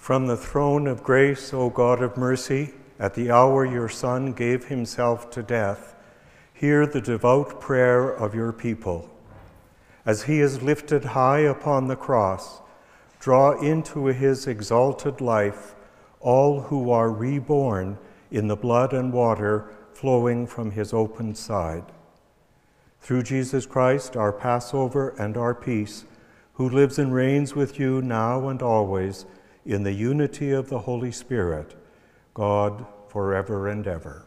From the throne of grace, O God of mercy, at the hour your Son gave himself to death, hear the devout prayer of your people. As he is lifted high upon the cross, draw into his exalted life all who are reborn in the blood and water flowing from his open side. Through Jesus Christ, our Passover and our peace, who lives and reigns with you now and always in the unity of the Holy Spirit, God forever and ever.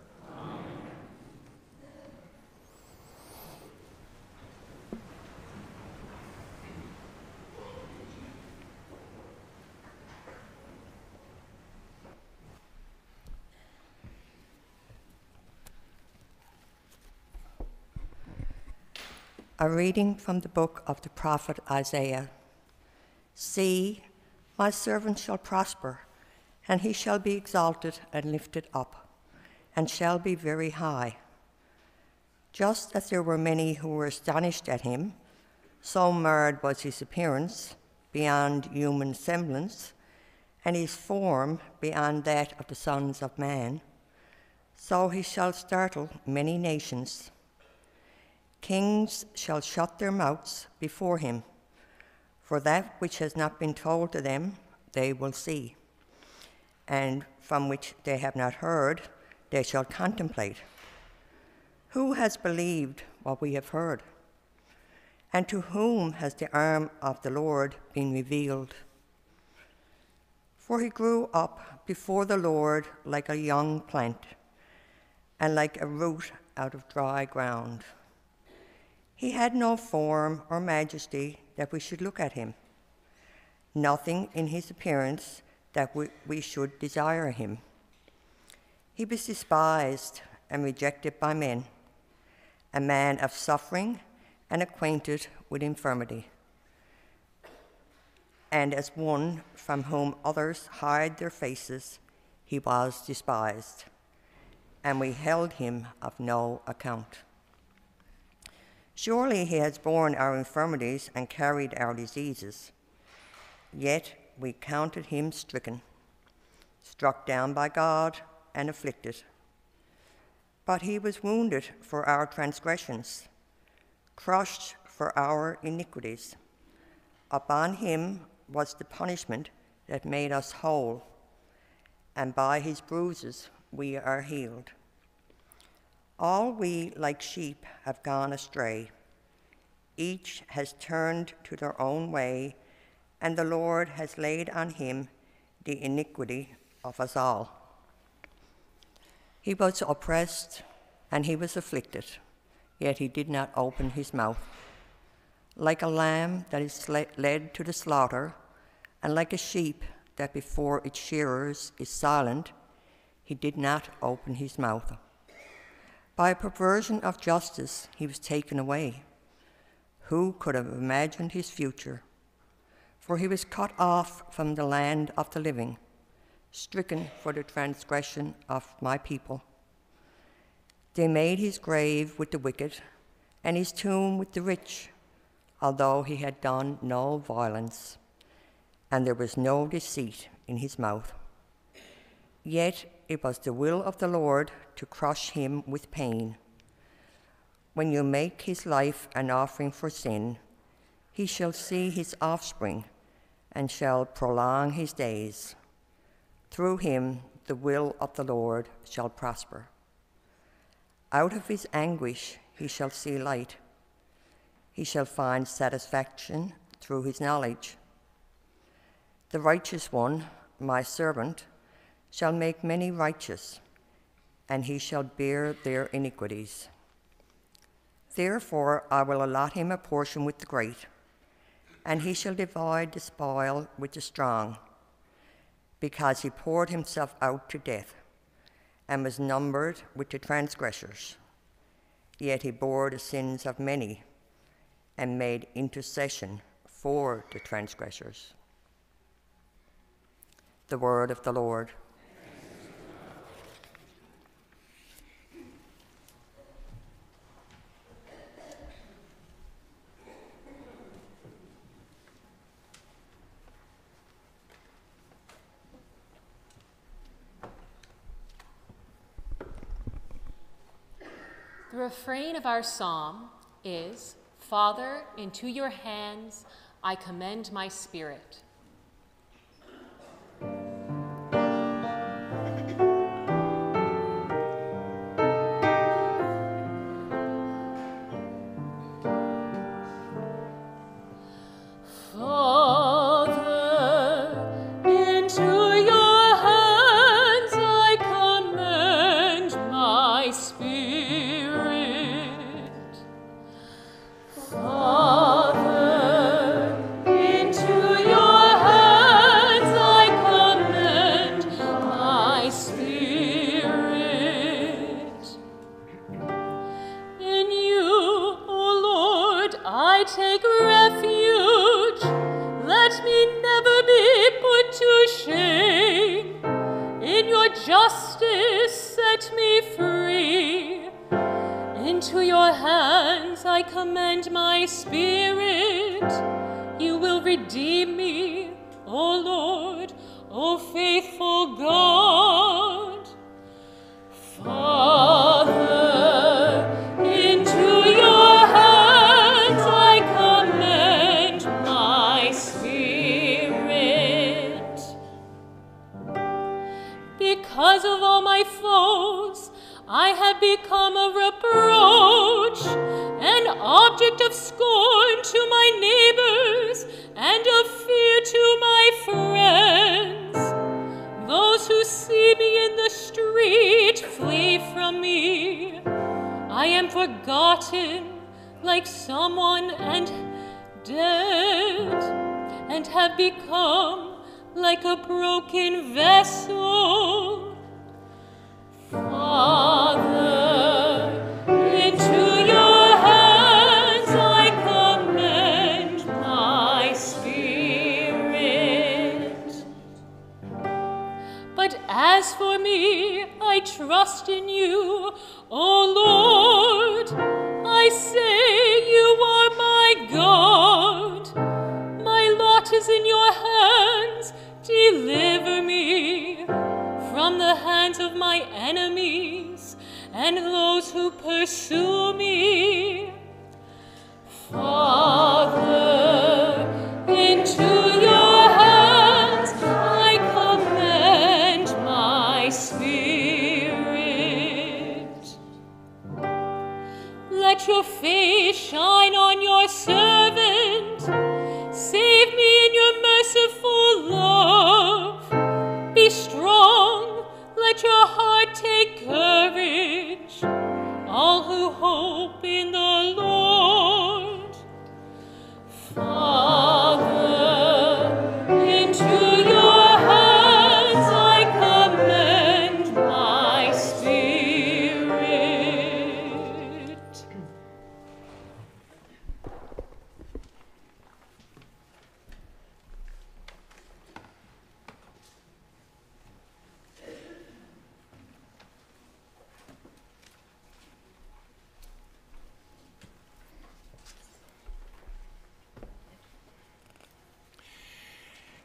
A reading from the book of the prophet Isaiah. See, my servant shall prosper, and he shall be exalted and lifted up, and shall be very high. Just as there were many who were astonished at him, so marred was his appearance beyond human semblance, and his form beyond that of the sons of man, so he shall startle many nations. Kings shall shut their mouths before him, for that which has not been told to them they will see, and from which they have not heard they shall contemplate. Who has believed what we have heard? And to whom has the arm of the Lord been revealed? For he grew up before the Lord like a young plant, and like a root out of dry ground. He had no form or majesty that we should look at him, nothing in his appearance that we, we should desire him. He was despised and rejected by men, a man of suffering and acquainted with infirmity. And as one from whom others hide their faces, he was despised, and we held him of no account. Surely he has borne our infirmities and carried our diseases. Yet we counted him stricken, struck down by God, and afflicted. But he was wounded for our transgressions, crushed for our iniquities. Upon him was the punishment that made us whole, and by his bruises we are healed. All we, like sheep, have gone astray. Each has turned to their own way, and the Lord has laid on him the iniquity of us all. He was oppressed and he was afflicted, yet he did not open his mouth. Like a lamb that is led to the slaughter, and like a sheep that before its shearers is silent, he did not open his mouth. By a perversion of justice, he was taken away. Who could have imagined his future? For he was cut off from the land of the living, stricken for the transgression of my people. They made his grave with the wicked, and his tomb with the rich, although he had done no violence, and there was no deceit in his mouth. Yet it was the will of the Lord to crush him with pain. When you make his life an offering for sin, he shall see his offspring and shall prolong his days. Through him, the will of the Lord shall prosper. Out of his anguish, he shall see light. He shall find satisfaction through his knowledge. The righteous one, my servant, shall make many righteous, and he shall bear their iniquities. Therefore I will allot him a portion with the great, and he shall divide the spoil with the strong, because he poured himself out to death, and was numbered with the transgressors. Yet he bore the sins of many, and made intercession for the transgressors. The word of the Lord. Refrain of our psalm is Father, into your hands I commend my spirit.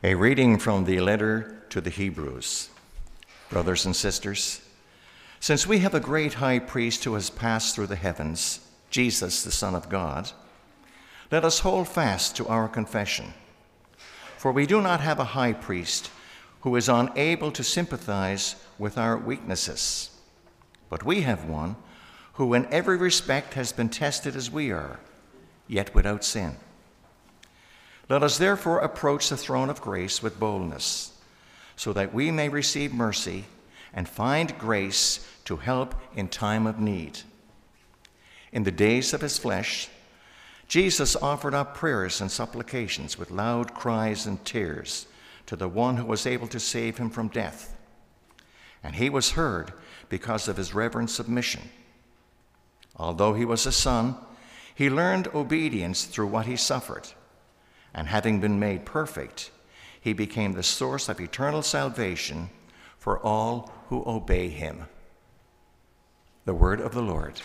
A reading from the letter to the Hebrews. Brothers and sisters, since we have a great high priest who has passed through the heavens, Jesus, the Son of God, let us hold fast to our confession. For we do not have a high priest who is unable to sympathize with our weaknesses, but we have one who, in every respect, has been tested as we are, yet without sin. Let us therefore approach the throne of grace with boldness, so that we may receive mercy and find grace to help in time of need. In the days of his flesh, Jesus offered up prayers and supplications with loud cries and tears to the one who was able to save him from death. And he was heard because of his reverent submission. Although he was a son, he learned obedience through what he suffered and having been made perfect, he became the source of eternal salvation for all who obey him. The word of the Lord.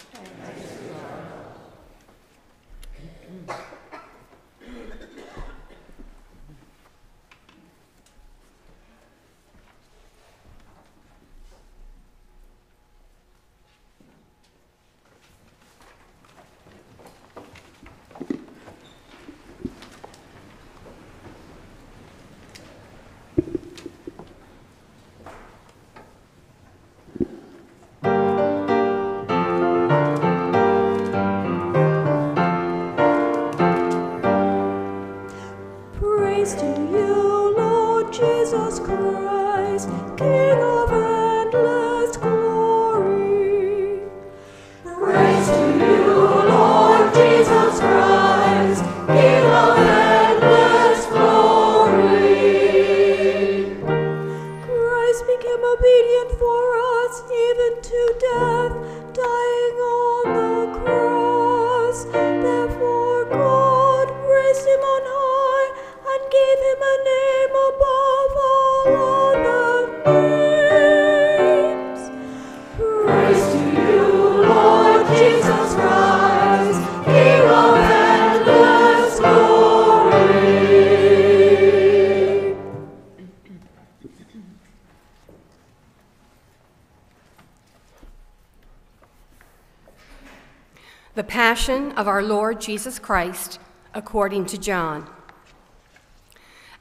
Of our Lord Jesus Christ according to John.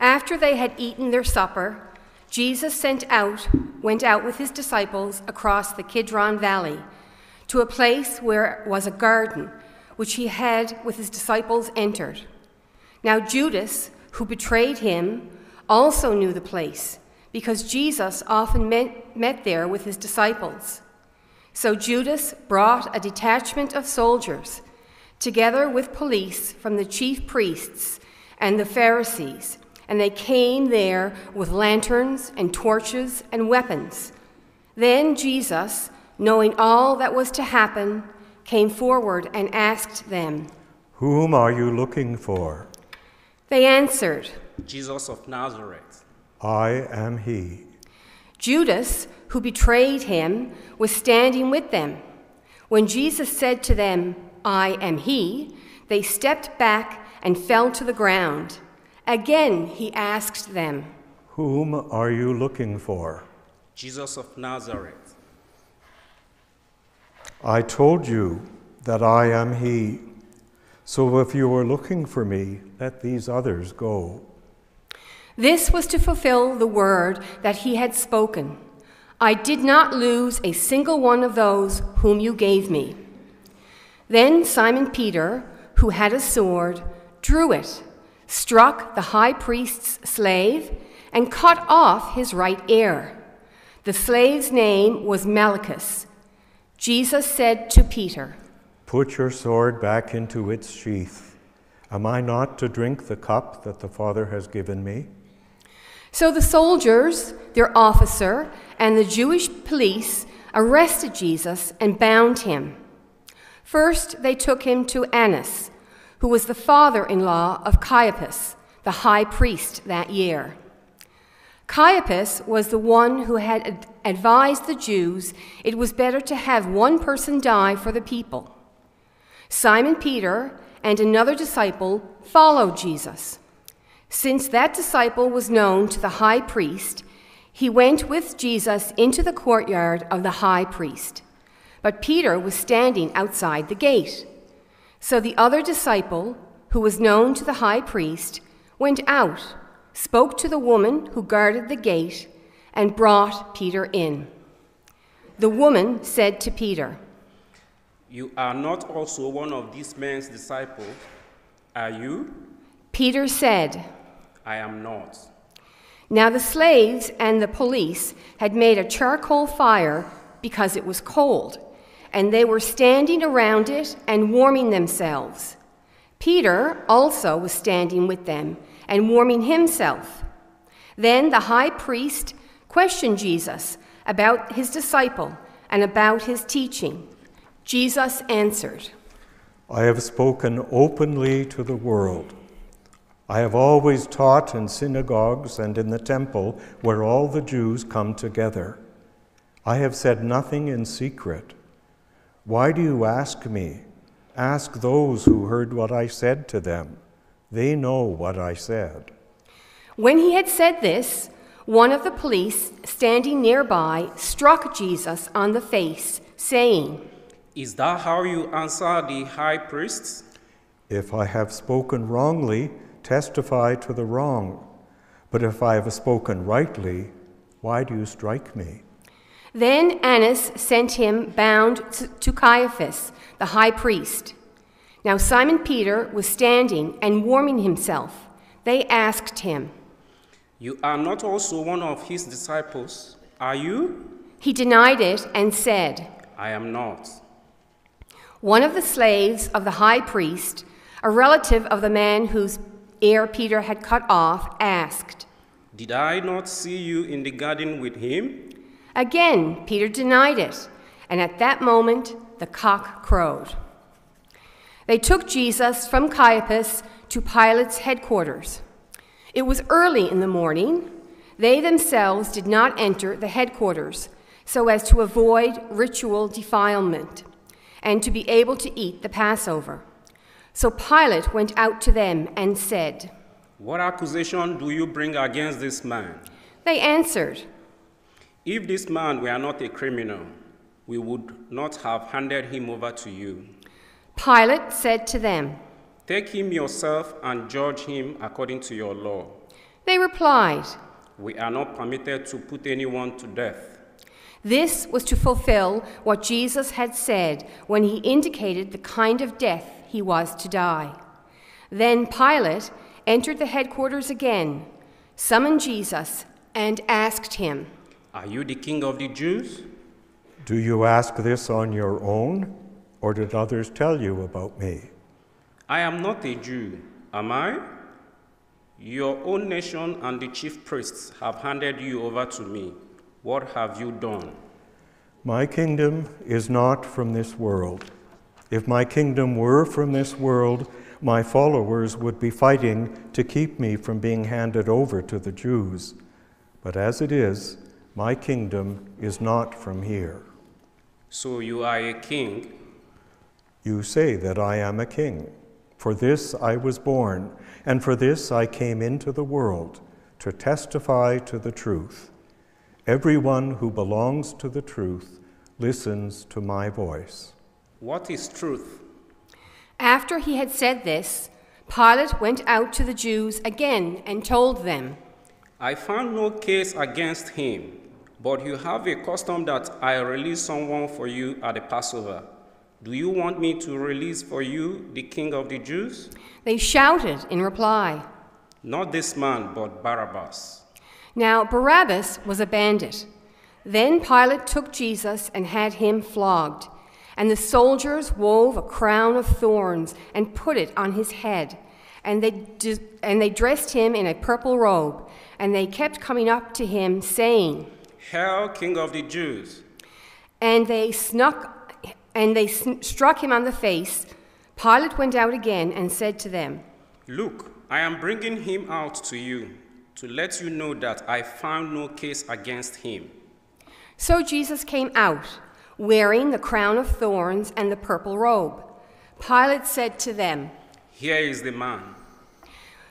After they had eaten their supper, Jesus sent out, went out with his disciples across the Kidron Valley to a place where was a garden, which he had with his disciples entered. Now Judas, who betrayed him, also knew the place, because Jesus often met, met there with his disciples. So Judas brought a detachment of soldiers, together with police from the chief priests and the Pharisees, and they came there with lanterns and torches and weapons. Then Jesus, knowing all that was to happen, came forward and asked them. Whom are you looking for? They answered, Jesus of Nazareth. I am he. Judas, who betrayed him, was standing with them. When Jesus said to them, I am he, they stepped back and fell to the ground. Again he asked them, Whom are you looking for? Jesus of Nazareth. I told you that I am he. So if you are looking for me, let these others go. This was to fulfill the word that he had spoken. I did not lose a single one of those whom you gave me. Then Simon Peter, who had a sword, drew it, struck the high priest's slave, and cut off his right ear. The slave's name was Malchus. Jesus said to Peter, Put your sword back into its sheath. Am I not to drink the cup that the Father has given me? So the soldiers, their officer, and the Jewish police arrested Jesus and bound him. First, they took him to Annas, who was the father in law of Caiaphas, the high priest that year. Caiaphas was the one who had advised the Jews it was better to have one person die for the people. Simon Peter and another disciple followed Jesus. Since that disciple was known to the high priest, he went with Jesus into the courtyard of the high priest. But Peter was standing outside the gate. So the other disciple, who was known to the high priest, went out, spoke to the woman who guarded the gate, and brought Peter in. The woman said to Peter, You are not also one of these men's disciples, are you? Peter said, I am not. Now the slaves and the police had made a charcoal fire because it was cold, and they were standing around it and warming themselves. Peter also was standing with them and warming himself. Then the high priest questioned Jesus about his disciple and about his teaching. Jesus answered, I have spoken openly to the world. I have always taught in synagogues and in the temple where all the Jews come together. I have said nothing in secret. Why do you ask me? Ask those who heard what I said to them. They know what I said. When he had said this, one of the police standing nearby struck Jesus on the face, saying, Is that how you answer the high priests? If I have spoken wrongly, testify to the wrong. But if I have spoken rightly, why do you strike me? Then Annas sent him bound to- Caiaphas, the high priest. Now Simon Peter was standing and warming himself. They asked him. You are not also one of his disciples, are you? He denied it and said, I am not. One of the slaves of the high priest, a relative of the man whose ear Peter had cut off, asked. Did I not see you in the garden with him? Again, Peter denied it, and at that moment the cock crowed. They took Jesus from Caiaphas to Pilate's headquarters. It was early in the morning. They themselves did not enter the headquarters so as to avoid ritual defilement and to be able to eat the Passover. So Pilate went out to them and said, What accusation do you bring against this man? They answered, If this man were not a criminal, we would not have handed him over to you. Pilate said to them, Take him yourself and judge him according to your law. They replied, We are not permitted to put anyone to death. This was to fulfill what Jesus had said when he indicated the kind of death he was to die. Then Pilate entered the headquarters again, summoned Jesus, and asked him, Are you the king of the Jews? Do you ask this on your own, or did others tell you about me? I am not a Jew, am I? Your own nation and the chief priests have handed you over to me. What have you done? My kingdom is not from this world. If my kingdom were from this world, my followers would be fighting to keep me from being handed over to the Jews. But as it is, my kingdom is not from here. So you are a king? You say that I am a king. For this I was born, and for this I came into the world, to testify to the truth. Everyone who belongs to the truth listens to my voice. What is truth? After he had said this, Pilate went out to the Jews again and told them, I found no case against him, but you have a custom that I release someone for you at the Passover. Do you want me to release for you the king of the Jews? They shouted in reply. Not this man, but Barabbas. Now Barabbas was a bandit. Then Pilate took Jesus and had him flogged. And the soldiers wove a crown of thorns and put it on his head. And they, and they dressed him in a purple robe. And they kept coming up to him, saying, Hail, King of the Jews! And they snuck and they sn- struck him on the face. Pilate went out again and said to them, Look, I am bringing him out to you to let you know that I found no case against him. So Jesus came out, wearing the crown of thorns and the purple robe. Pilate said to them, Here is the man.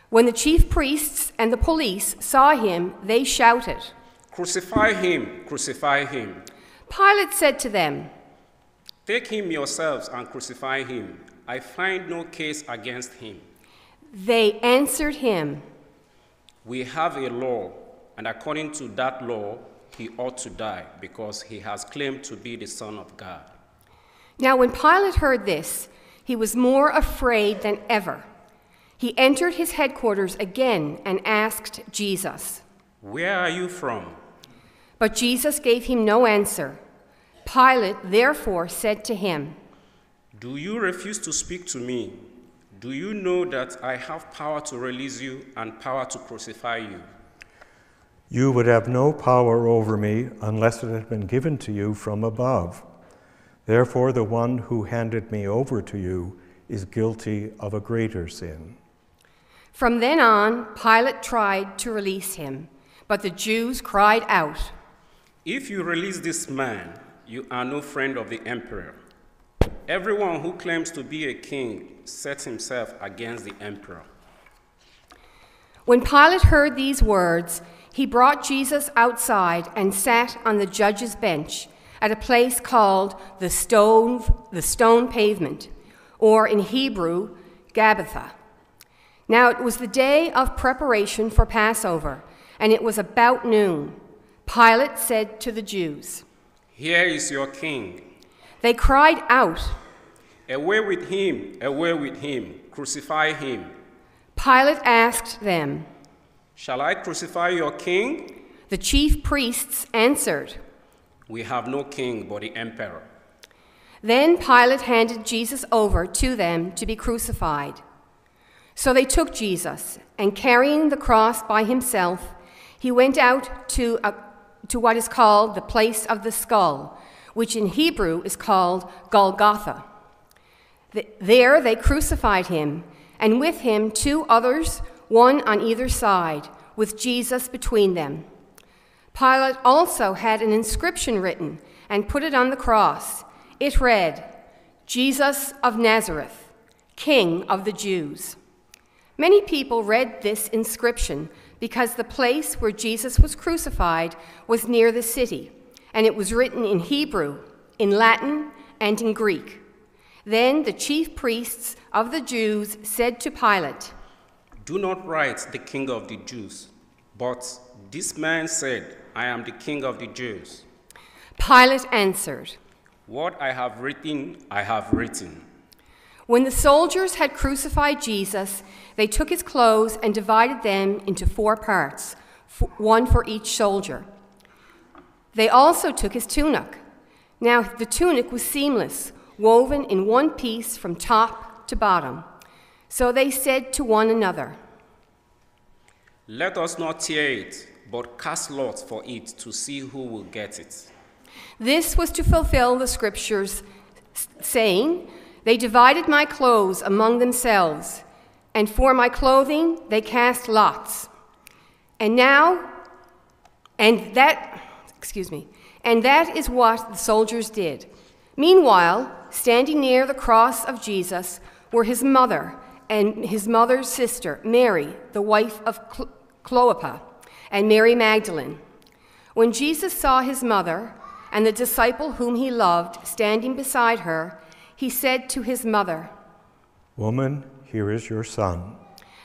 When the chief priests and the police saw him, they shouted, Crucify him, crucify him. Pilate said to them, Take him yourselves and crucify him. I find no case against him. They answered him, We have a law, and according to that law, he ought to die because he has claimed to be the Son of God. Now, when Pilate heard this, he was more afraid than ever. He entered his headquarters again and asked Jesus, Where are you from? But Jesus gave him no answer. Pilate therefore said to him, Do you refuse to speak to me? Do you know that I have power to release you and power to crucify you? You would have no power over me unless it had been given to you from above. Therefore, the one who handed me over to you is guilty of a greater sin. From then on, Pilate tried to release him, but the Jews cried out, If you release this man, you are no friend of the emperor. Everyone who claims to be a king sets himself against the emperor. When Pilate heard these words, he brought Jesus outside and sat on the judge's bench at a place called the stone, the stone pavement, or in Hebrew, Gabbatha. Now it was the day of preparation for Passover, and it was about noon. Pilate said to the Jews, Here is your king. They cried out. Away with him, away with him, crucify him. Pilate asked them, Shall I crucify your king? The chief priests answered, We have no king but the emperor. Then Pilate handed Jesus over to them to be crucified. So they took Jesus, and carrying the cross by himself, he went out to, a, to what is called the place of the skull, which in Hebrew is called Golgotha. There they crucified him, and with him two others, one on either side, with Jesus between them. Pilate also had an inscription written and put it on the cross. It read, Jesus of Nazareth, King of the Jews. Many people read this inscription because the place where Jesus was crucified was near the city, and it was written in Hebrew, in Latin, and in Greek. Then the chief priests of the Jews said to Pilate, Do not write the king of the Jews, but this man said, I am the king of the Jews. Pilate answered, What I have written, I have written. When the soldiers had crucified Jesus, they took his clothes and divided them into four parts, one for each soldier. They also took his tunic. Now the tunic was seamless, woven in one piece from top to bottom. So they said to one another, Let us not tear it, but cast lots for it to see who will get it. This was to fulfill the scriptures, saying, They divided my clothes among themselves, and for my clothing they cast lots. And now, and that, excuse me, and that is what the soldiers did. Meanwhile, standing near the cross of Jesus were his mother and his mother's sister, Mary, the wife of Cl- Clopas, and Mary Magdalene. When Jesus saw his mother and the disciple whom he loved standing beside her, he said to his mother, Woman, here is your son.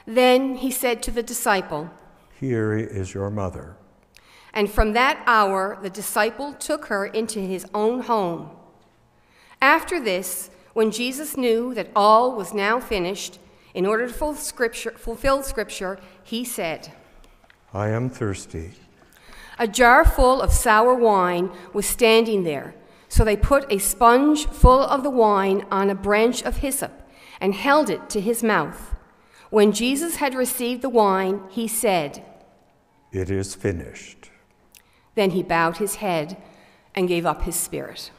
Then he said to the disciple, Here is your mother. And from that hour, the disciple took her into his own home. After this, when Jesus knew that all was now finished, in order to fulfill scripture, fulfill scripture he said, I am thirsty. A jar full of sour wine was standing there. So they put a sponge full of the wine on a branch of hyssop and held it to his mouth. When Jesus had received the wine, he said, It is finished. Then he bowed his head and gave up his spirit.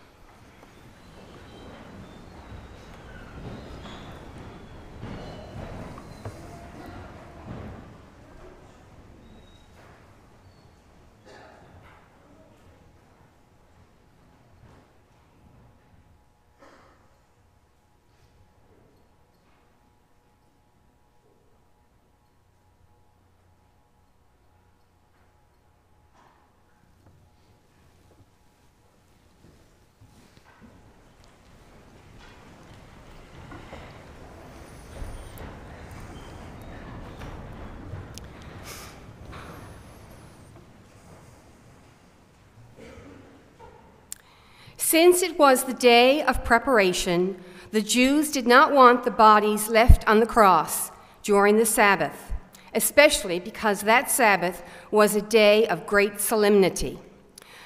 Since it was the day of preparation, the Jews did not want the bodies left on the cross during the Sabbath, especially because that Sabbath was a day of great solemnity.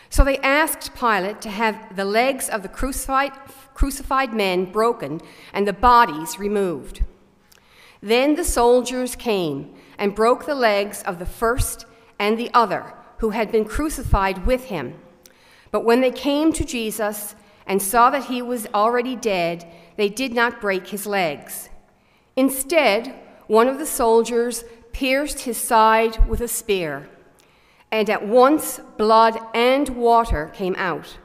So they asked Pilate to have the legs of the crucified, crucified men broken and the bodies removed. Then the soldiers came and broke the legs of the first and the other who had been crucified with him. But when they came to Jesus and saw that he was already dead, they did not break his legs. Instead, one of the soldiers pierced his side with a spear, and at once blood and water came out.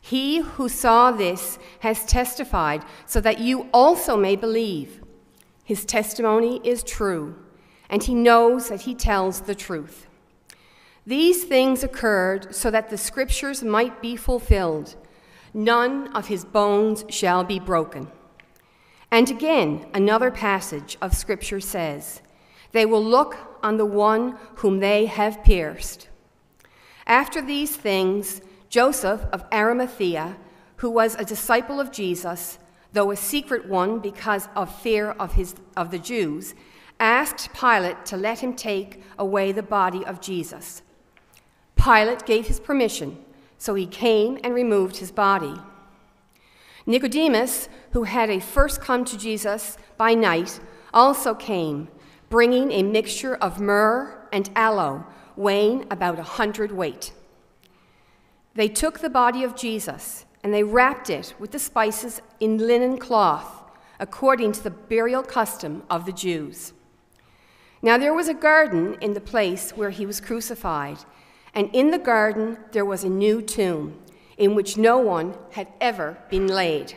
He who saw this has testified, so that you also may believe. His testimony is true, and he knows that he tells the truth. These things occurred so that the scriptures might be fulfilled. None of his bones shall be broken. And again, another passage of scripture says, They will look on the one whom they have pierced. After these things, Joseph of Arimathea, who was a disciple of Jesus, though a secret one because of fear of, his, of the Jews, asked Pilate to let him take away the body of Jesus. Pilate gave his permission, so he came and removed his body. Nicodemus, who had a first come to Jesus by night, also came, bringing a mixture of myrrh and aloe, weighing about a hundred weight. They took the body of Jesus and they wrapped it with the spices in linen cloth, according to the burial custom of the Jews. Now there was a garden in the place where he was crucified, and in the garden there was a new tomb in which no one had ever been laid.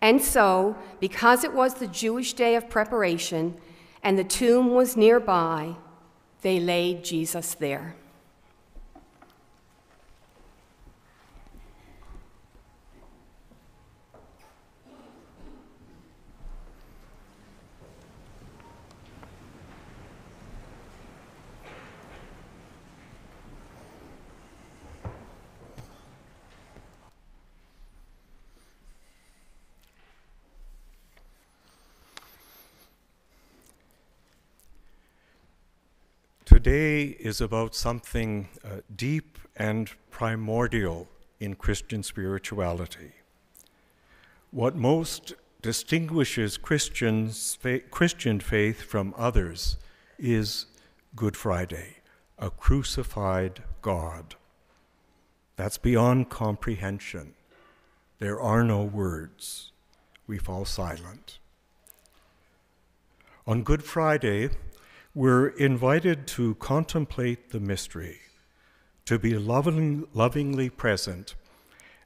And so, because it was the Jewish day of preparation and the tomb was nearby, they laid Jesus there. Today is about something uh, deep and primordial in Christian spirituality. What most distinguishes Christians, fa- Christian faith from others is Good Friday, a crucified God. That's beyond comprehension. There are no words. We fall silent. On Good Friday, we're invited to contemplate the mystery, to be loving, lovingly present,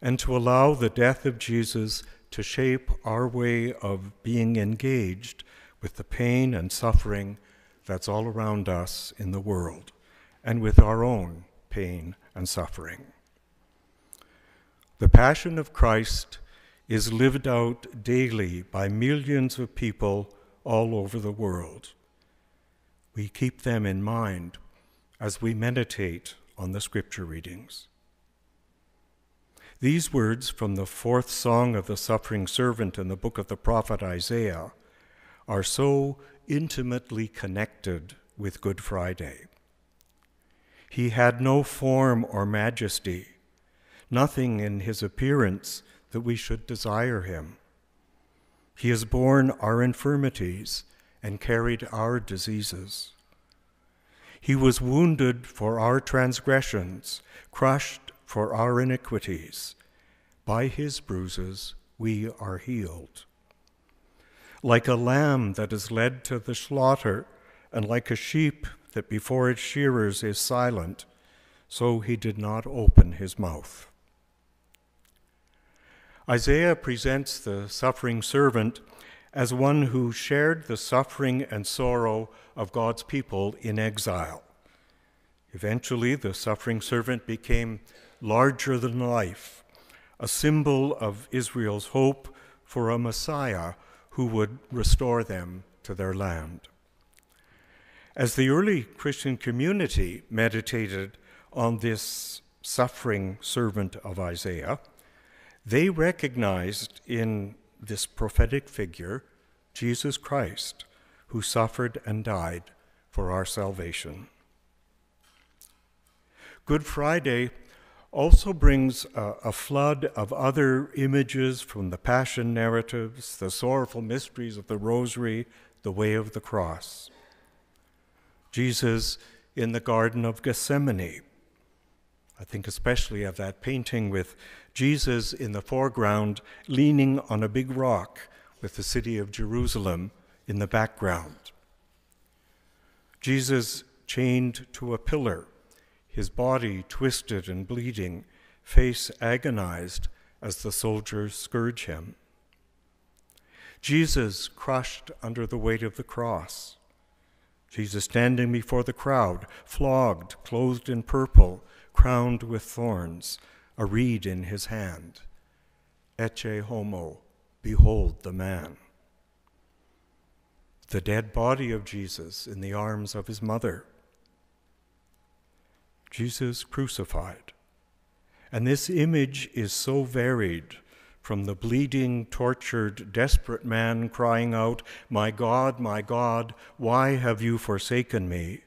and to allow the death of Jesus to shape our way of being engaged with the pain and suffering that's all around us in the world, and with our own pain and suffering. The Passion of Christ is lived out daily by millions of people all over the world we keep them in mind as we meditate on the scripture readings. These words from the fourth song of the suffering servant in the book of the prophet Isaiah are so intimately connected with Good Friday. He had no form or majesty, nothing in his appearance that we should desire him. He has borne our infirmities and carried our diseases. He was wounded for our transgressions, crushed for our iniquities. By his bruises we are healed. Like a lamb that is led to the slaughter, and like a sheep that before its shearers is silent, so he did not open his mouth. Isaiah presents the suffering servant as one who shared the suffering and sorrow of God's people in exile. Eventually, the suffering servant became larger than life, a symbol of Israel's hope for a Messiah who would restore them to their land. As the early Christian community meditated on this suffering servant of Isaiah, they recognized in this prophetic figure, Jesus Christ, who suffered and died for our salvation. Good Friday also brings a, a, flood of other images from the Passion narratives, the sorrowful mysteries of the Rosary, the way of the cross. Jesus in the Garden of Gethsemane. I think especially of that painting with Jesus in the foreground, leaning on a big rock with the city of Jerusalem in the background. Jesus chained to a pillar, his body twisted and bleeding, face agonized as the soldiers scourge him. Jesus crushed under the weight of the cross. Jesus standing before the crowd, flogged, clothed in purple, crowned with thorns, a reed in his hand. Ecce homo, behold the man. The dead body of Jesus in the arms of his mother. Jesus crucified. And this image is so varied from the bleeding, tortured, desperate man crying out, My God, my God, why have you forsaken me?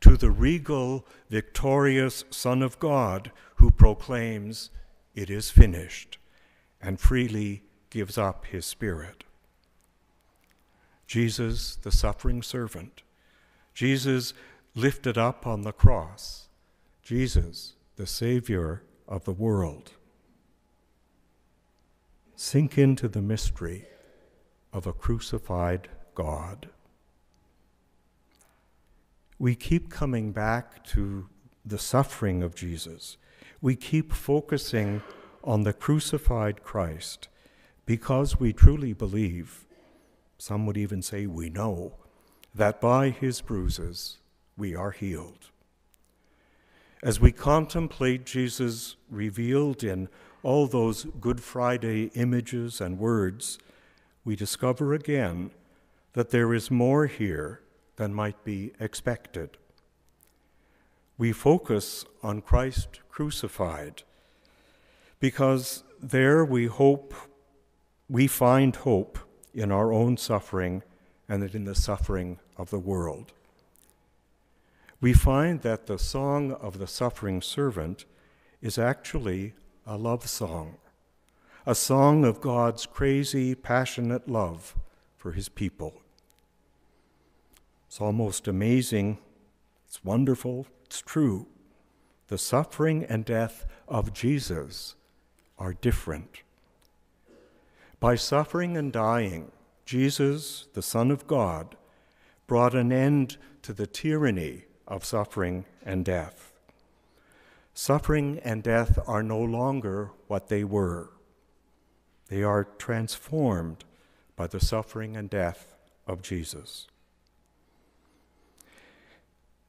to the regal, victorious Son of God who proclaims, It is finished, and freely gives up his spirit. Jesus, the suffering servant, Jesus lifted up on the cross, Jesus, the Savior of the world. Sink into the mystery of a crucified God. We keep coming back to the suffering of Jesus. We keep focusing on the crucified Christ because we truly believe, some would even say we know, that by his bruises we are healed. As we contemplate Jesus revealed in all those Good Friday images and words, we discover again that there is more here than might be expected we focus on Christ crucified because there we hope, we find hope in our own suffering and in the suffering of the world. we find that the song of the suffering servant is actually a love song, a song of God's crazy, passionate love for his people. It's almost amazing, it's wonderful, it's true. The suffering and death of Jesus are different. By suffering and dying, Jesus, the Son of God, brought an end to the tyranny of suffering and death. Suffering and death are no longer what they were. They are transformed by the suffering and death of Jesus.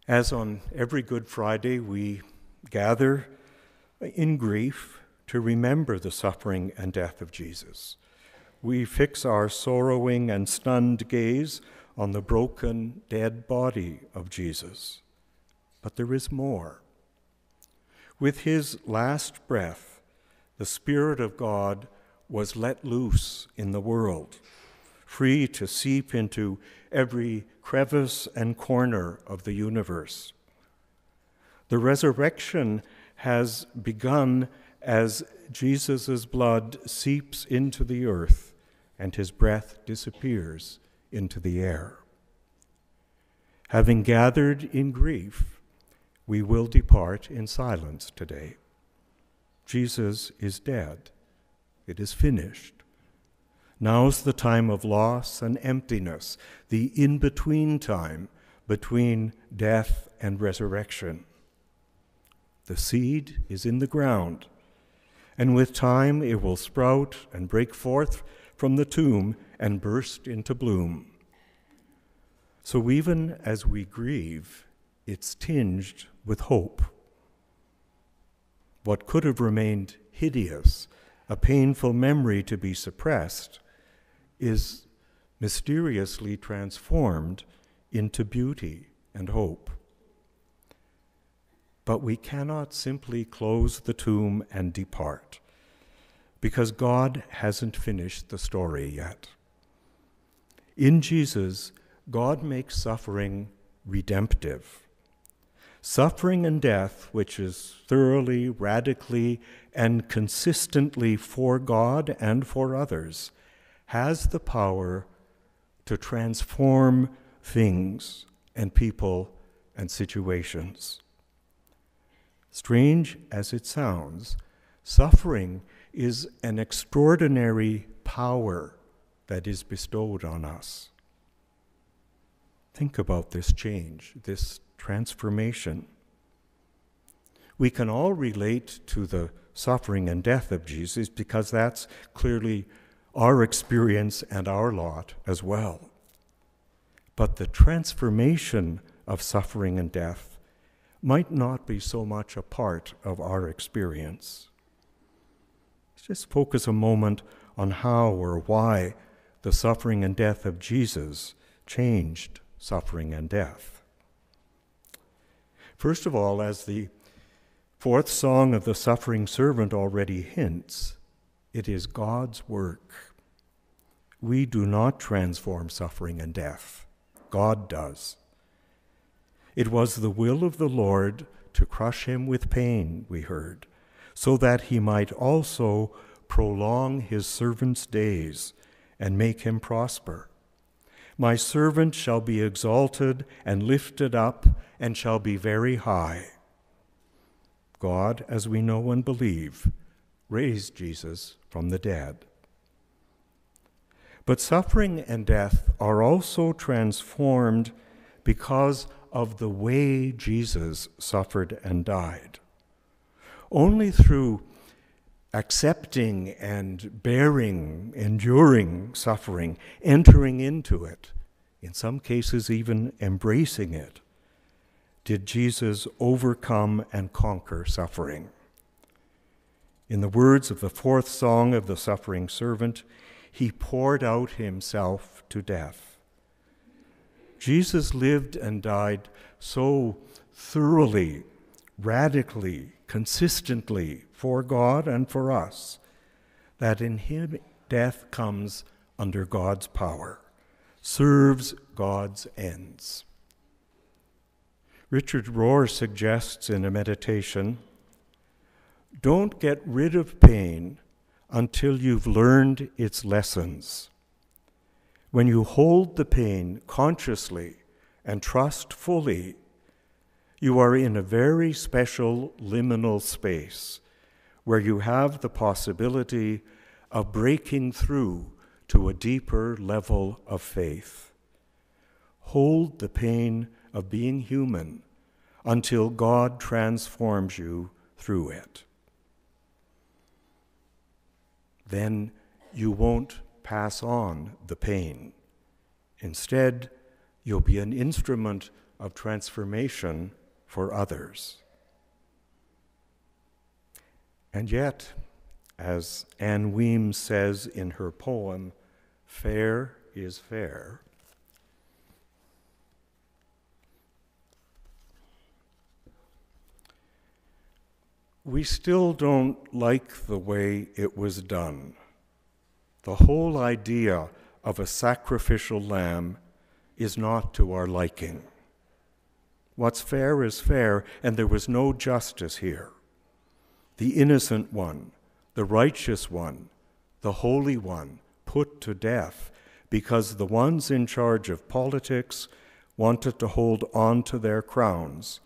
As on every Good Friday, we gather in grief to remember the suffering and death of Jesus. We fix our sorrowing and stunned gaze on the broken, dead body of Jesus. But there is more. With his last breath, the Spirit of God was let loose in the world, free to seep into every crevice and corner of the universe. The resurrection has begun as Jesus' blood seeps into the earth and his breath disappears into the air. Having gathered in grief, we will depart in silence today. Jesus is dead. It is finished. Now's the time of loss and emptiness, the in between time between death and resurrection. The seed is in the ground, and with time it will sprout and break forth from the tomb and burst into bloom. So even as we grieve, it's tinged with hope. What could have remained hideous, a painful memory to be suppressed, is mysteriously transformed into beauty and hope. But we cannot simply close the tomb and depart, because God hasn't finished the story yet. In Jesus, God makes suffering redemptive. Suffering and death, which is thoroughly, radically, and consistently for God and for others, has the power to transform things and people and situations. Strange as it sounds, suffering is an extraordinary power that is bestowed on us. Think about this change, this transformation. We can all relate to the suffering and death of Jesus because that's clearly our experience and our lot as well. But the transformation of suffering and death might not be so much a part of our experience. Let's just focus a moment on how or why the suffering and death of Jesus changed suffering and death. First of all, as the fourth song of the suffering servant already hints, it is God's work. We do not transform suffering and death, God does. It was the will of the Lord to crush him with pain, we heard, so that he might also prolong his servant's days and make him prosper. My servant shall be exalted and lifted up and shall be very high. God, as we know and believe, raised Jesus from the dead. But suffering and death are also transformed because of the way Jesus suffered and died. Only through accepting and bearing, enduring suffering, entering into it, in some cases even embracing it, did Jesus overcome and conquer suffering. In the words of the fourth song of the suffering servant, he poured out himself to death. Jesus lived and died so thoroughly, radically, consistently for God and for us that in him death comes under God's power, serves God's ends. Richard Rohr suggests in a meditation don't get rid of pain until you've learned its lessons. When you hold the pain consciously and trust fully, you are in a very special liminal space where you have the possibility of breaking through to a deeper level of faith. Hold the pain of being human until God transforms you through it. Then you won't pass on the pain. Instead, you'll be an instrument of transformation for others. And yet, as Ann Weems says in her poem, fair is fair. We still don't like the way it was done. The whole idea of a sacrificial lamb is not to our liking. What's fair is fair, and there was no justice here. The innocent one, the righteous one, the holy one, put to death because the ones in charge of politics wanted to hold on to their crowns,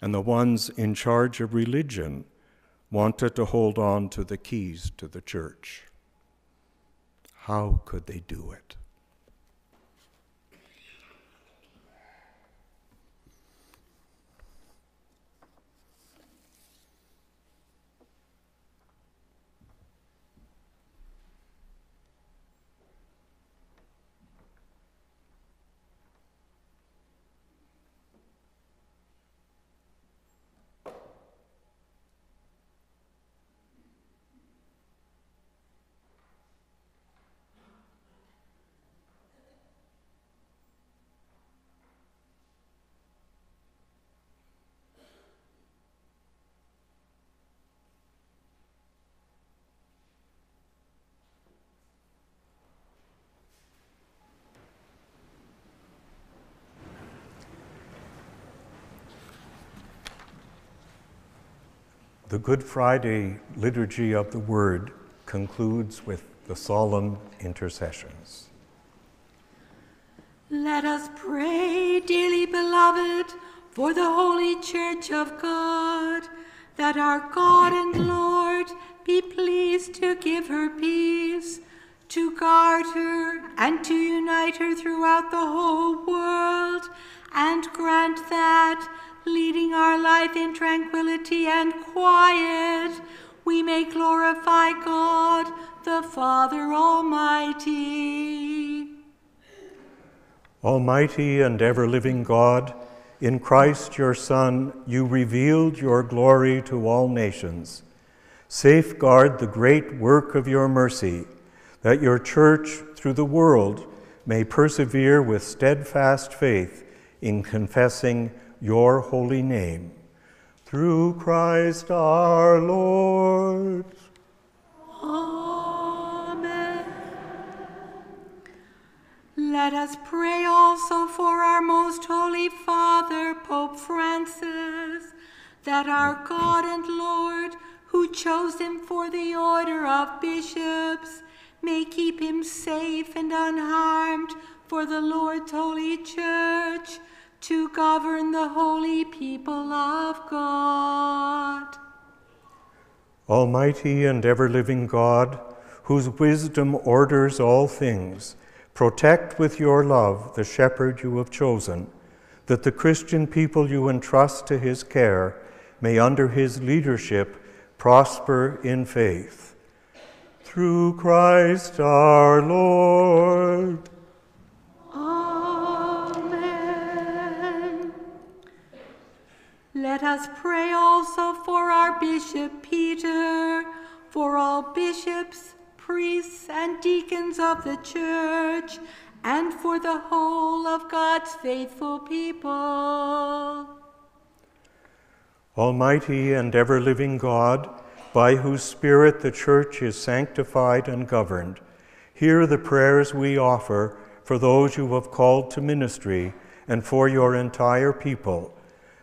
and the ones in charge of religion wanted to hold on to the keys to the church. How could they do it? The Good Friday Liturgy of the Word concludes with the solemn intercessions. Let us pray, dearly beloved, for the Holy Church of God, that our God and Lord be pleased to give her peace, to guard her, and to unite her throughout the whole world, and grant that leading our life in tranquility and quiet, we may glorify God, the Father Almighty. Almighty and ever living God, in Christ your Son, you revealed your glory to all nations. Safeguard the great work of your mercy, that your church through the world may persevere with steadfast faith in confessing your holy name. Through Christ our Lord. Amen. Let us pray also for our most holy Father, Pope Francis, that our God and Lord, who chose him for the order of bishops, may keep him safe and unharmed for the Lord's holy church to govern the holy people of God. Almighty and ever living God, whose wisdom orders all things, protect with your love the shepherd you have chosen, that the Christian people you entrust to his care may, under his leadership, prosper in faith. Through Christ our Lord. Let us pray also for our Bishop Peter, for all bishops, priests, and deacons of the church, and for the whole of God's faithful people. Almighty and ever living God, by whose Spirit the church is sanctified and governed, hear the prayers we offer for those you have called to ministry and for your entire people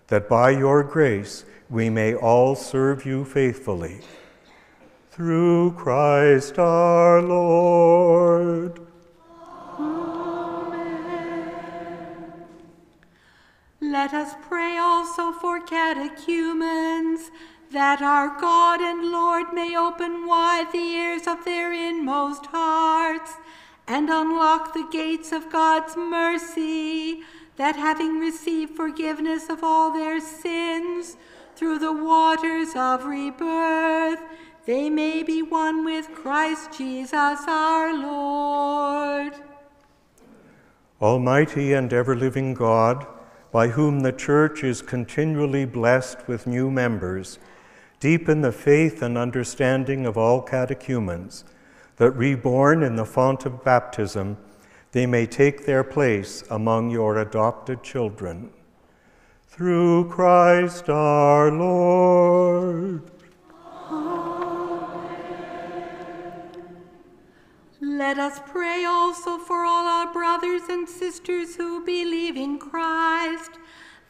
that by your grace we may all serve you faithfully. Through Christ our Lord. Let us pray also for catechumens, that our God and Lord may open wide the ears of their inmost hearts and unlock the gates of God's mercy, that having received forgiveness of all their sins through the waters of rebirth, they may be one with Christ Jesus our Lord. Almighty and ever living God, by whom the Church is continually blessed with new members, deepen the faith and understanding of all catechumens, that reborn in the font of baptism, they may take their place among your adopted children. Through Christ our Lord. Let us pray also for all our brothers and sisters who believe in Christ,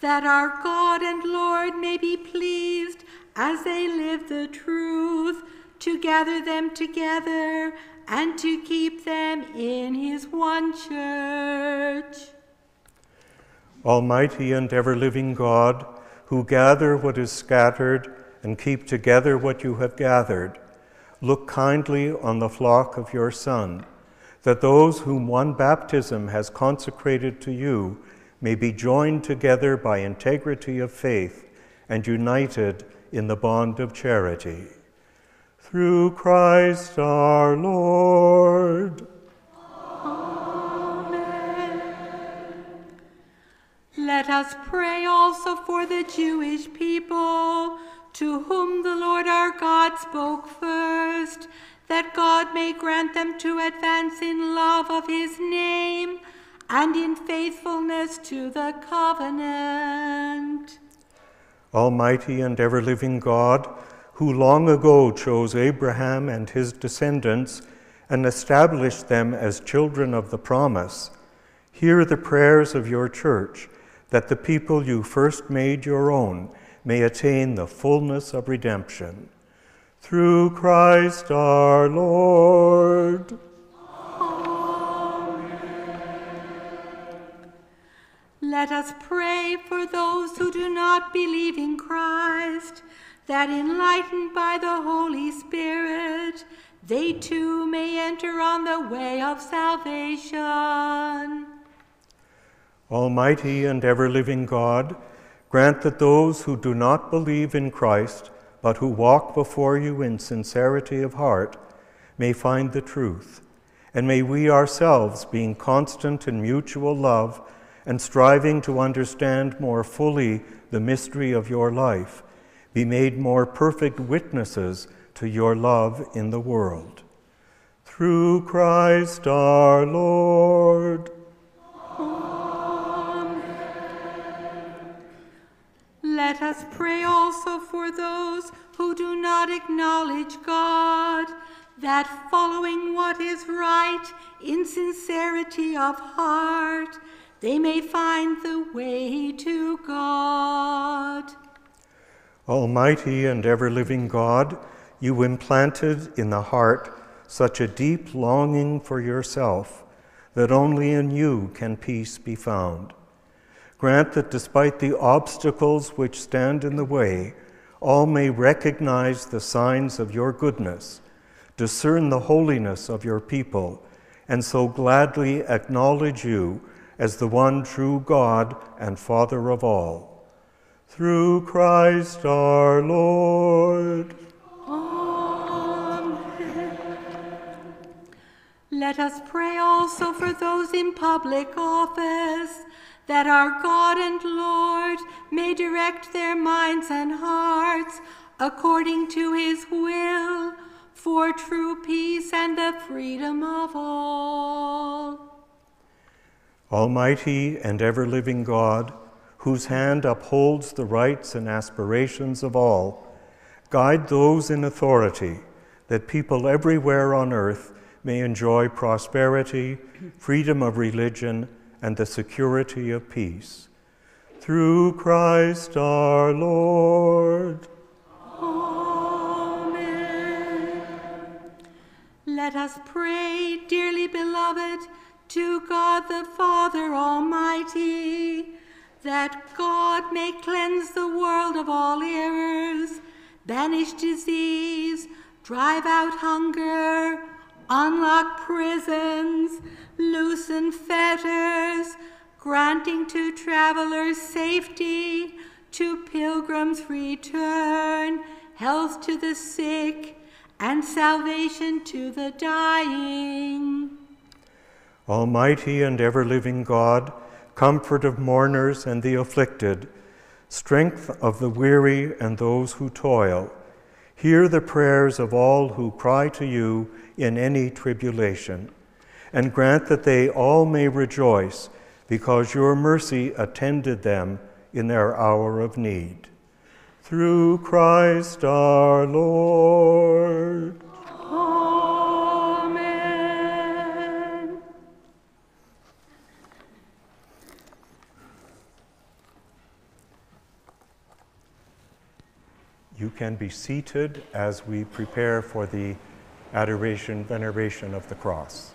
that our God and Lord may be pleased as they live the truth to gather them together and to keep them in his one church. Almighty and ever living God, who gather what is scattered and keep together what you have gathered, look kindly on the flock of your Son, that those whom one baptism has consecrated to you may be joined together by integrity of faith and united in the bond of charity. Through Christ our Lord. Let us pray also for the Jewish people, to whom the Lord our God spoke first, that God may grant them to advance in love of his name and in faithfulness to the covenant. Almighty and ever living God, who long ago chose Abraham and his descendants and established them as children of the promise, hear the prayers of your church, that the people you first made your own may attain the fullness of redemption. Through Christ our Lord. Let us pray for those who do not believe in Christ, that enlightened by the Holy Spirit, they too may enter on the way of salvation. Almighty and ever living God, grant that those who do not believe in Christ, but who walk before you in sincerity of heart, may find the truth. And may we ourselves, being constant in mutual love and striving to understand more fully the mystery of your life, be made more perfect witnesses to your love in the world. Through Christ our Lord. Let us pray also for those who do not acknowledge God, that following what is right in sincerity of heart, they may find the way to God. Almighty and ever living God, you implanted in the heart such a deep longing for yourself that only in you can peace be found. Grant that despite the obstacles which stand in the way, all may recognize the signs of your goodness, discern the holiness of your people, and so gladly acknowledge you as the one true God and Father of all. Through Christ our Lord. Let us pray also for those in public office, that our God and Lord may direct their minds and hearts according to his will for true peace and the freedom of all. Almighty and ever living God, whose hand upholds the rights and aspirations of all, guide those in authority that people everywhere on earth may enjoy prosperity, freedom of religion, and the security of peace. through Christ our Lord. Amen. Let us pray, dearly beloved, to God the Father Almighty, that God may cleanse the world of all errors, banish disease, drive out hunger, unlock prisons, loosen fetters, granting to travelers safety, to pilgrims return, health to the sick, and salvation to the dying. Almighty and ever living God, comfort of mourners and the afflicted, strength of the weary and those who toil, hear the prayers of all who cry to you in any tribulation, and grant that they all may rejoice because your mercy attended them in their hour of need. Through Christ our Lord. You can be seated as we prepare for the adoration, veneration of the cross.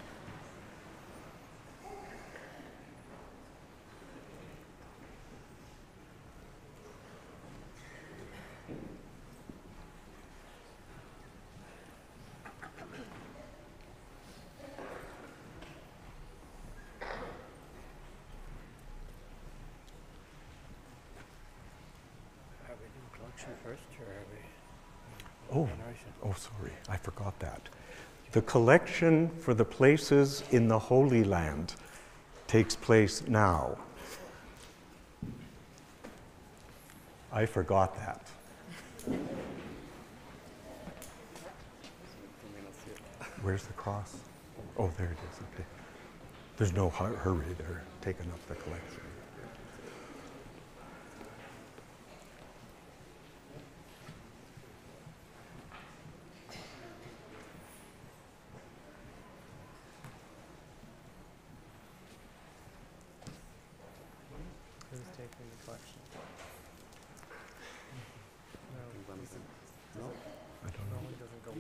Are we doing collection first, or are we? Oh, veneration? oh, sorry, I forgot that. The collection for the places in the Holy Land takes place now. I forgot that. Where's the cross? Oh, there it is. Okay. There's no hurry. They're taking up the collection. Who's taking the collection? No, I don't know. Rowan doesn't go on.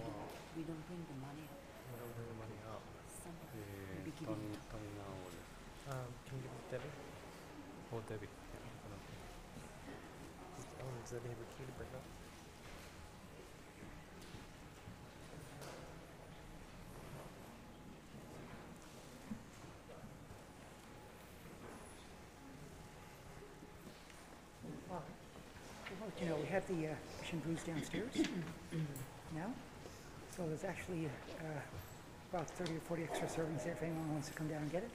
We don't bring the money up. We don't bring the money up. Somebody will be giving it up. Um, can you give it to Debbie? Oh, Debbie. Yeah, I don't know. Oh, does Debbie have a key to bring up? Well, you know, we have the uh, brewis downstairs now. So there's actually uh, about 30 or 40 extra servings there if anyone wants to come down and get it.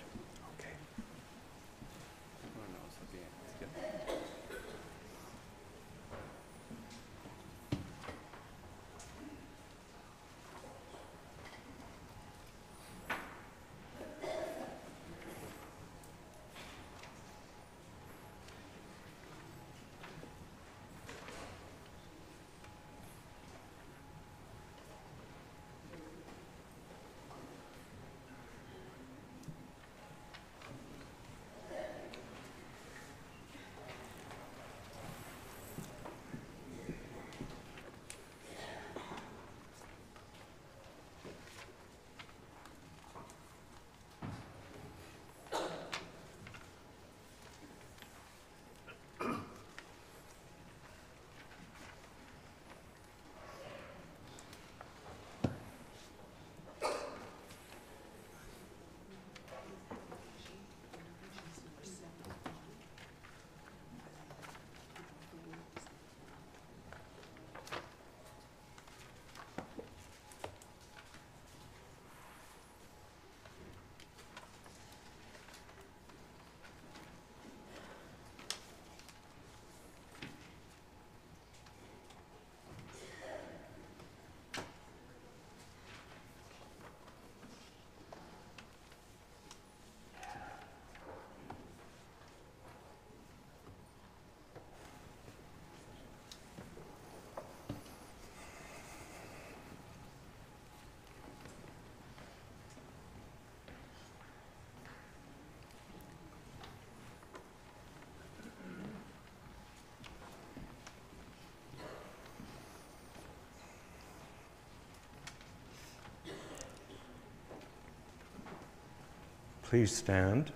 Please stand.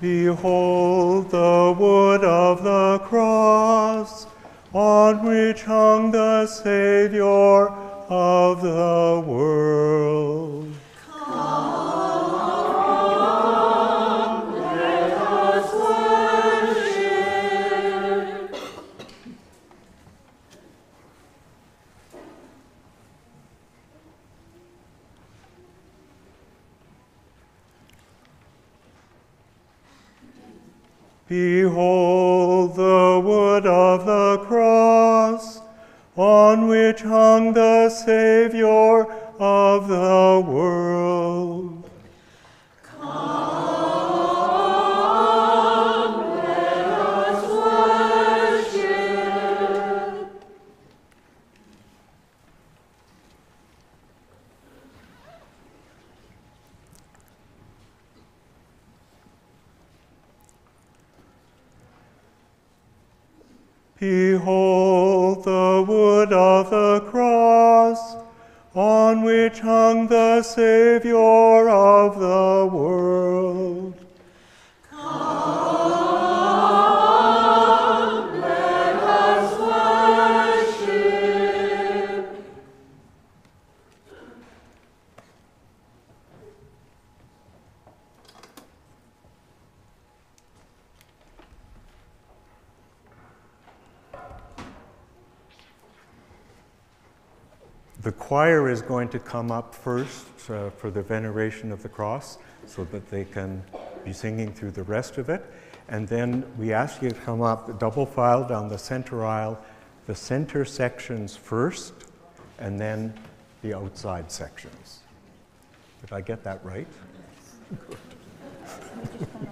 Behold the wood of the cross on which hung the Savior of the world. Choir is going to come up first uh, for the veneration of the cross so that they can be singing through the rest of it. And then we ask you to come up double file down the center aisle, the center sections first, and then the outside sections. Did I get that right? You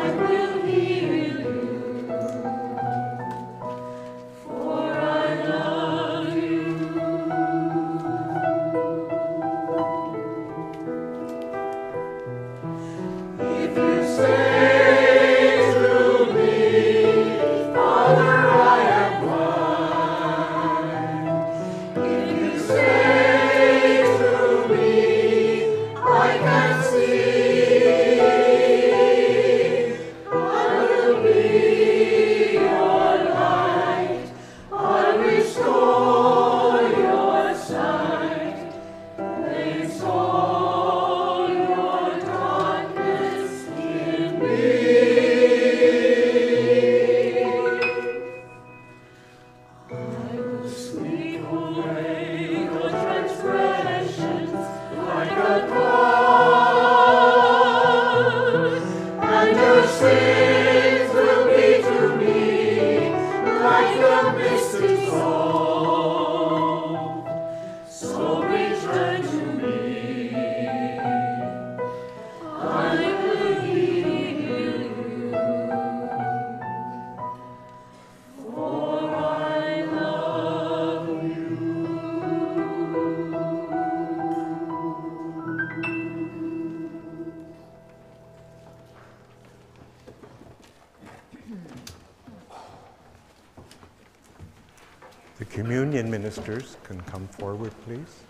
I will. Ministers can come forward, please.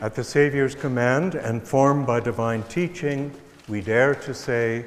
At the Savior's command and formed by divine teaching, we dare to say,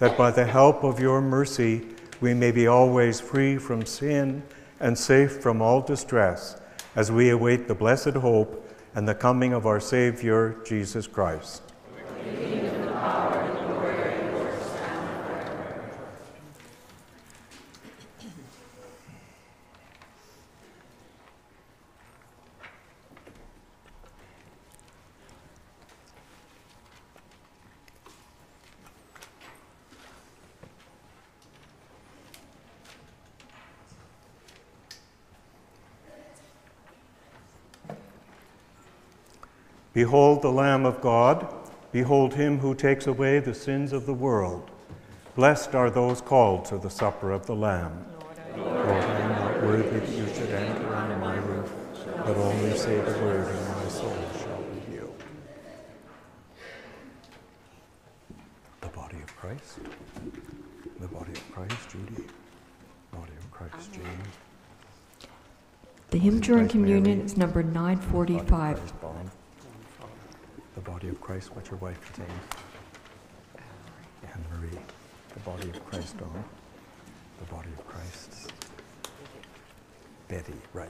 that by the help of your mercy we may be always free from sin and safe from all distress, as we await the blessed hope and the coming of our Savior, Jesus Christ. Behold the Lamb of God. Behold him who takes away the sins of the world. Blessed are those called to the supper of the Lamb. Lord, I am not worthy that you should enter under my roof, but only say the word, and my soul shall be healed. The body of Christ. The body of Christ, Judy. Body of Christ, Jane. The hymn during Mary. communion is number 945. Christ, what's your wife name? Anne Marie. The body of Christ, Dawn. The body of Christ. Betty, right.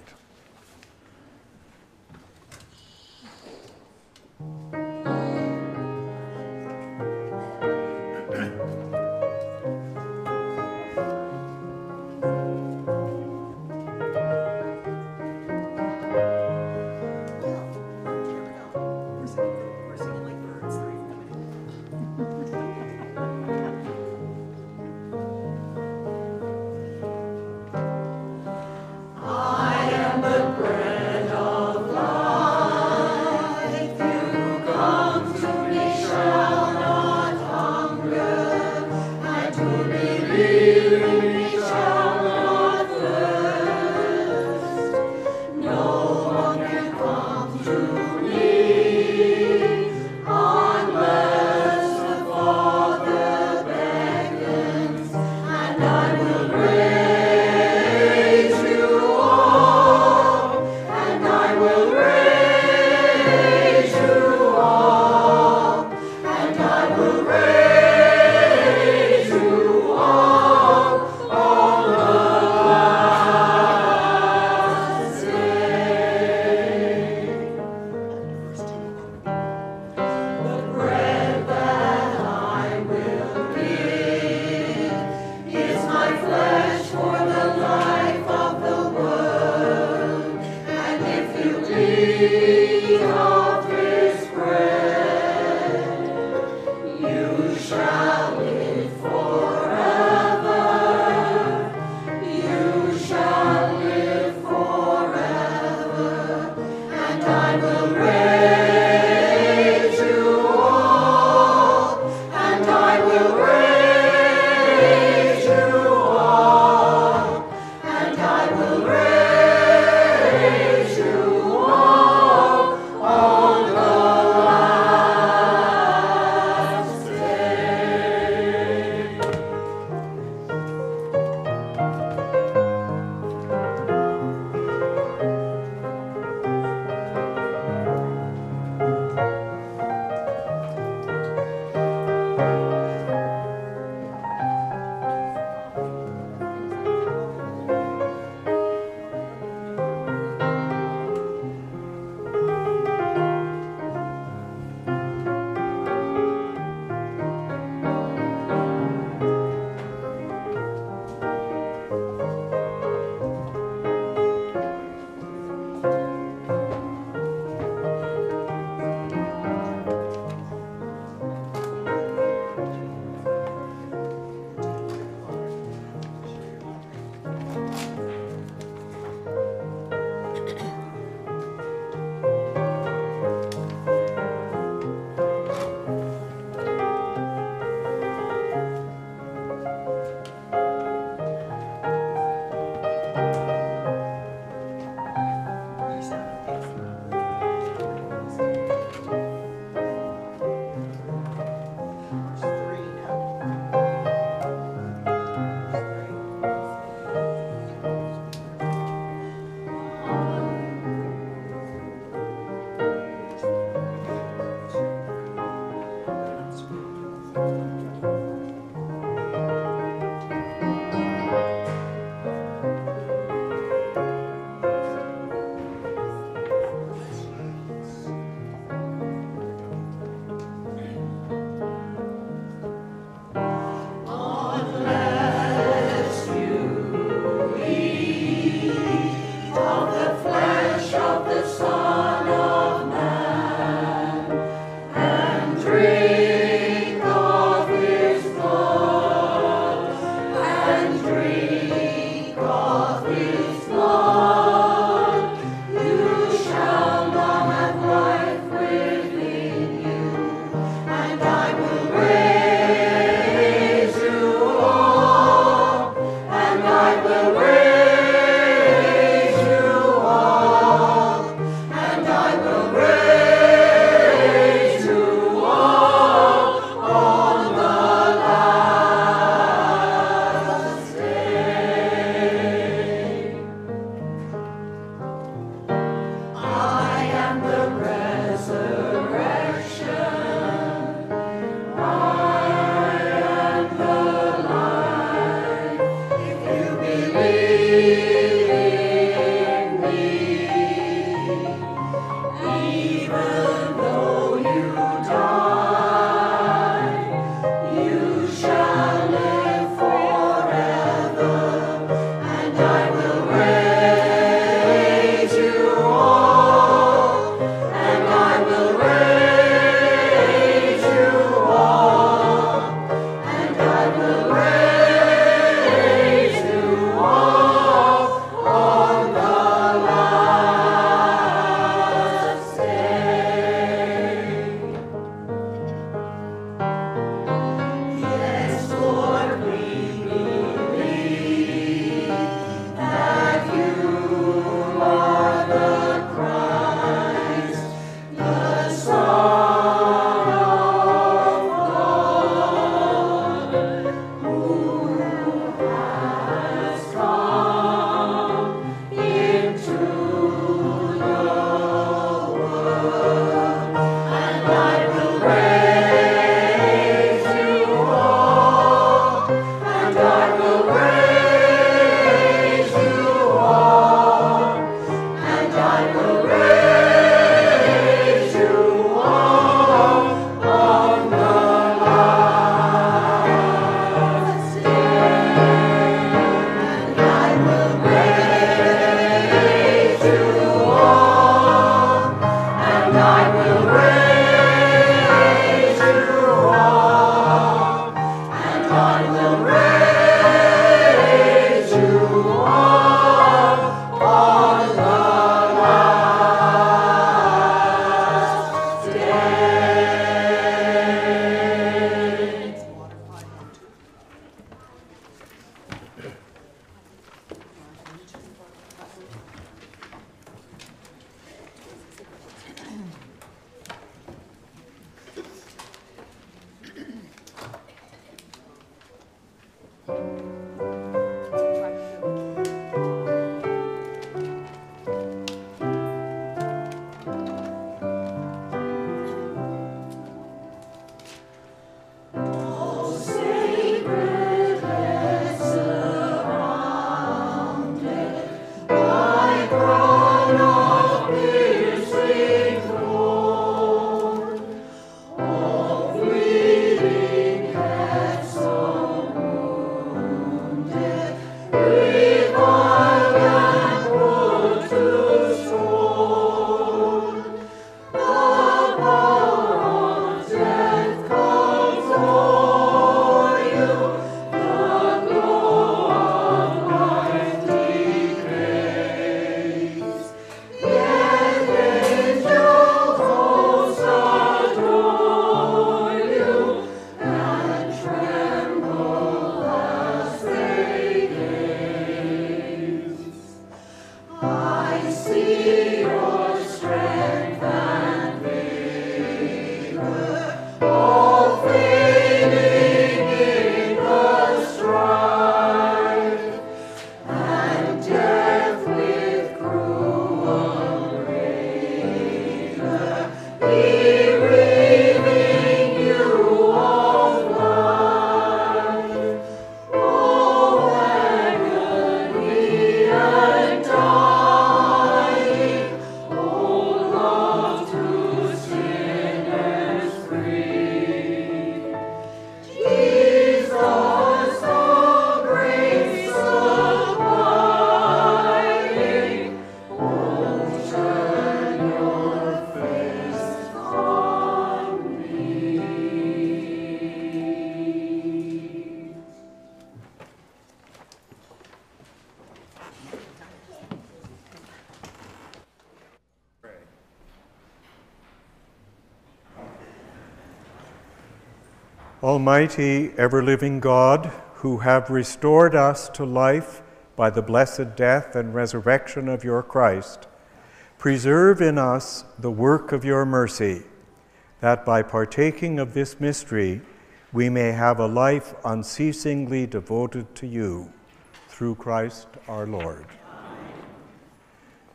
Almighty, ever living God, who have restored us to life by the blessed death and resurrection of your Christ, preserve in us the work of your mercy, that by partaking of this mystery we may have a life unceasingly devoted to you, through Christ our Lord.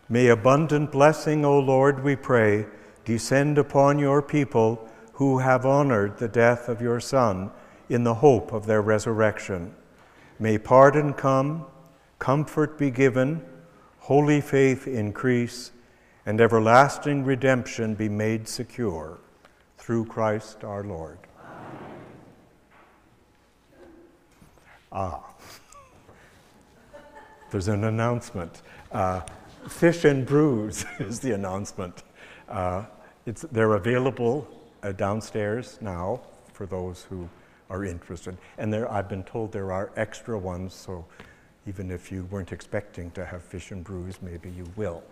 May abundant blessing, O Lord, we pray, descend upon your people who have honored the death of your Son in the hope of their resurrection. May pardon come, comfort be given, holy faith increase, and everlasting redemption be made secure through Christ our Lord. Ah, there's an announcement. Uh, Fish and Brewis is the announcement. Uh, they're available uh, downstairs now for those who are interested. And there, I've been told there are extra ones, so even if you weren't expecting to have fish and brewis, maybe you will.